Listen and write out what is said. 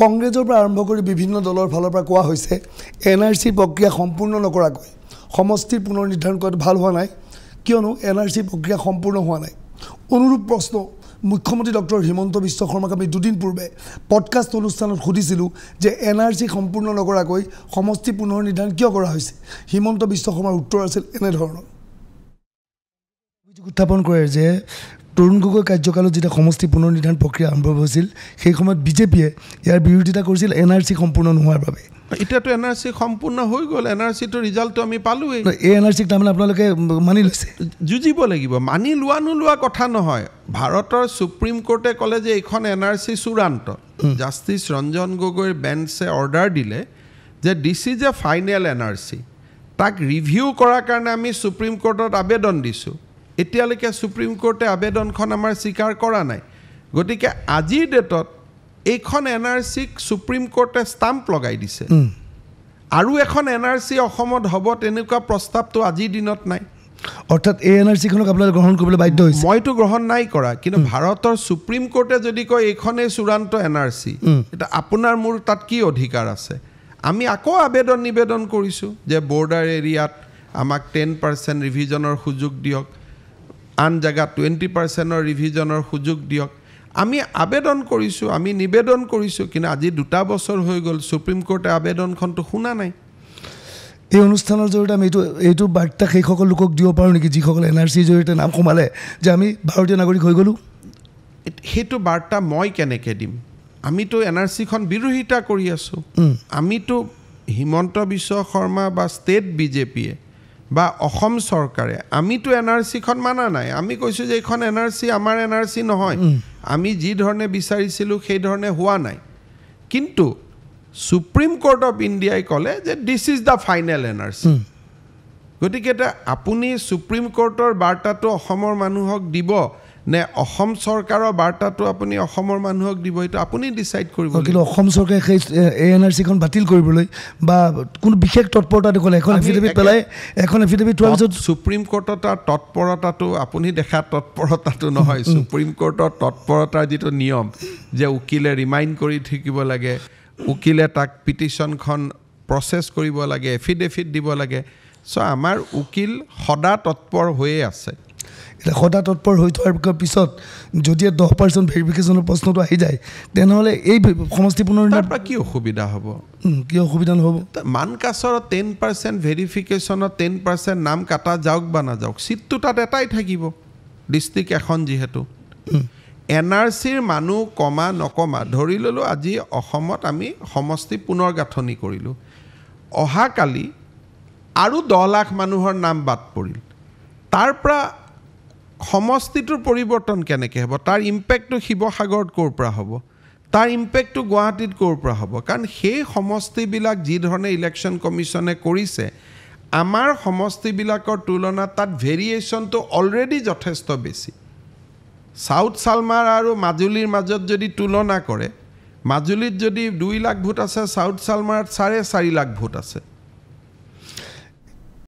কংগ্ৰেছৰ পৰা আৰম্ভ কৰি বিভিন্ন দলৰ ফালৰ পৰা কোৱা হৈছে এন আৰ চিৰ প্ৰক্ৰিয়া সম্পূৰ্ণ নকৰাকৈ সমষ্টিৰ পুনৰ নিৰ্ধাৰণ কৰাটো ভাল হোৱা নাই। কিয়নো এন আৰ চিৰ প্ৰক্ৰিয়া সম্পূৰ্ণ হোৱা নাই। অনুৰূপ প্ৰশ্ন মুখ্যমন্ত্ৰী ডক্টৰ হিমন্ত বিশ্ব শৰ্মাক আমি দুদিন পূৰ্বে পডকাষ্ট অনুষ্ঠানত সুধিছিলোঁ যে এন আৰ চি সম্পূৰ্ণ নকৰাকৈ সমষ্টি পুনৰ নিৰ্ধাৰণ কিয় কৰা হৈছে। হিমন্ত বিশ্ব শৰ্মাৰ উত্তৰ আছিল এনেধৰণৰ। উত্থাপন কৰে যে তৰুণ গগৈ কাৰ্যকালত যেতিয়া সমষ্টি পুনৰ নিৰ্ধাৰণ প্ৰক্ৰিয়া আৰম্ভ হৈছিল সেই সময়ত বিজেপিয়ে ইয়াৰ বিৰোধিতা কৰিছিল এন আৰ চি সম্পূৰ্ণ নোহোৱাৰ বাবে। এতিয়াতো এন আৰ চি সম্পূৰ্ণ হৈ গ'ল এন আৰ চিটোৰ ৰিজাল্টটো আমি পালোৱেই। এই এন আৰ চিক তাৰমানে আপোনালোকে মানি লৈছে? যুঁজিব লাগিব মানি লোৱা নোলোৱা কথা নহয়। ভাৰতৰ ছুপ্ৰিম কোৰ্টে ক'লে যে এইখন এন আৰ চি চূড়ান্ত। জাষ্টিছ ৰঞ্জন গগৈৰ বেঞ্চে অৰ্ডাৰ দিলে যে this is a final N R C তাক ৰিভিউ কৰাৰ কাৰণে আমি ছুপ্ৰিম কোৰ্টত আবেদন দিছোঁ। এতিয়ালৈকে ছুপ্ৰিম কোৰ্টে আবেদনখন আমাৰ স্বীকাৰ কৰা নাই। গতিকে আজিৰ ডেটত এইখন এন আৰ চিক ছুপ্ৰিম কোৰ্টে ষ্টাম্প লগাই দিছে। আৰু এখন এন আৰ চি অসমত হ'ব তেনেকুৱা প্ৰস্তাৱটো আজিৰ দিনত নাই। অৰ্থাৎ এই এন আৰ চিখনক আপোনালোকে গ্ৰহণ কৰিবলৈ বাধ্য হৈছে। মইতো গ্ৰহণ নাই কৰা কিন্তু ভাৰতৰ ছুপ্ৰিম কোৰ্টে যদি কয় এইখনেই চূড়ান্ত এন আৰ চি এতিয়া আপোনাৰ মোৰ তাত কি অধিকাৰ আছে? আমি আকৌ আবেদন নিবেদন কৰিছোঁ যে বৰ্ডাৰ এৰিয়াত আমাক টেন পাৰ্চেণ্ট ৰিভিজনৰ সুযোগ দিয়ক। আন জেগাত টুৱেণ্টি পাৰ্চেণ্টৰ ৰিভিজনৰ সুযোগ দিয়ক। আমি আবেদন কৰিছোঁ আমি নিবেদন কৰিছোঁ কিন্তু আজি দুটা বছৰ হৈ গ'ল ছুপ্ৰিম কোৰ্টে আবেদনখনতো শুনা নাই। এই অনুষ্ঠানৰ জৰিয়তে আমি এইটো এইটো বাৰ্তা সেইসকল লোকক দিব পাৰোঁ নেকি যিসকলে এন আৰ চিৰ জৰিয়তে নাম সোমালে যে আমি ভাৰতীয় নাগৰিক হৈ গ'লোঁ? সেইটো বাৰ্তা মই কেনেকৈ দিম? আমিতো এন আৰ চিখন বিৰোধিতা কৰি আছোঁ। আমিতো হিমন্ত বিশ্ব শৰ্মা বা ষ্টেট বিজেপিয়ে বা অসম চৰকাৰে আমিতো এন আৰ চিখন মানা নাই। আমি কৈছোঁ যে এইখন এন আৰ চি আমাৰ এন আৰ চি নহয়। আমি যি ধৰণে বিচাৰিছিলোঁ সেই ধৰণে হোৱা নাই। কিন্তু ছুপ্ৰিম কোৰ্ট অফ ইণ্ডিয়াই ক'লে যে this is the final N R C গতিকে এতিয়া আপুনি ছুপ্ৰিম কোৰ্টৰ বাৰ্তাটো অসমৰ মানুহক দিব নে অসম চৰকাৰৰ বাৰ্তাটো আপুনি অসমৰ মানুহক দিব এইটো আপুনি ডিচাইড কৰিব। কিন্তু অসম চৰকাৰে সেই এ এন আৰ চিখন বাতিল কৰিবলৈ বা কোনো বিশেষ তৎপৰতা দেখুৱালে এখন এফিডেভিট পেলাই এখন এফিডেভিট থোৱাৰ পিছত ছুপ্ৰিম কোৰ্টৰ তাৰ তৎপৰতাটো আপুনি দেখা তৎপৰতাটো নহয়। ছুপ্ৰিম কোৰ্টৰ তৎপৰতাৰ যিটো নিয়ম যে উকিলে ৰিমাইণ্ড কৰি থাকিব লাগে উকিলে তাক পিটিশ্যনখন প্ৰচেছ কৰিব লাগে এফিডেভিট দিব লাগে। চ' আমাৰ উকিল সদা তৎপৰ হৈয়ে আছে। এতিয়া সদা তৎপৰ হৈ থোৱাৰ পিছত যদি দহ পাৰ্চেণ্ট ভেৰিফিকেশ্যনৰ প্ৰশ্নটো আহি যায় তেনেহ'লে এই সমষ্টি পুনৰ তাৰ নিৰ্ধাৰণ পৰা কি অসুবিধা হ'ব? কি অসুবিধা নহ'ব। মানকাছৰ টেন পাৰ্চেণ্ট ভেৰিফিকেশ্যনত টেন পাৰ্চেণ্ট নাম কাটা যাওক বা নাযাওক ছিটটো তাত এটাই থাকিব ডিষ্ট্ৰিক্ট এখন যিহেতু। এন আৰ চিৰ মানুহ কমা নকমা ধৰি ল'লোঁ আজি অসমত আমি সমষ্টি পুনৰ গাঁথনি কৰিলোঁ। অহাকালি আৰু দহ লাখ মানুহৰ নাম বাদ পৰিল। তাৰ পৰা সমষ্টিটোৰ পৰিৱৰ্তন কেনেকৈ হ'ব? তাৰ ইম্পেক্টটো শিৱসাগৰত ক'ৰ পৰা হ'ব? তাৰ ইম্পেক্টটো গুৱাহাটীত ক'ৰ পৰা হ'ব? কাৰণ সেই সমষ্টিবিলাক যি ধৰণে ইলেকশ্যন কমিশ্যনে কৰিছে আমাৰ সমষ্টিবিলাকৰ তুলনাত তাত ভেৰিয়েশ্যনটো অলৰেডি যথেষ্ট বেছি। চাউথ চালমাৰ আৰু মাজুলীৰ মাজত যদি তুলনা কৰে মাজুলীত যদি দুই লাখ ভোট আছে চাউথ চালমাৰত চাৰে চাৰি লাখ ভোট আছে।